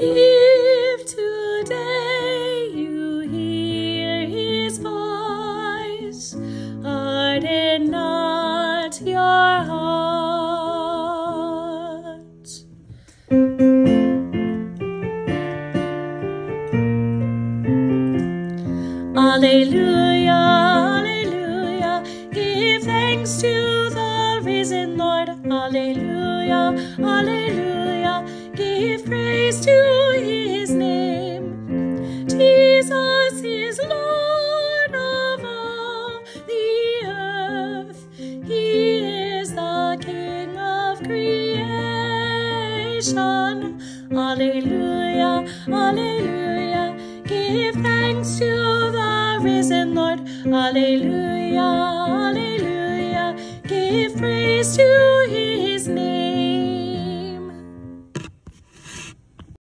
If today you hear his voice, harden not your heart. Hallelujah, Hallelujah. give thanks to the risen Lord. Hallelujah, Hallelujah. give praise to is Lord of all the earth. He is the King of creation. Alleluia, Alleluia. Give thanks to the risen Lord. Alleluia, Alleluia. Give praise to him.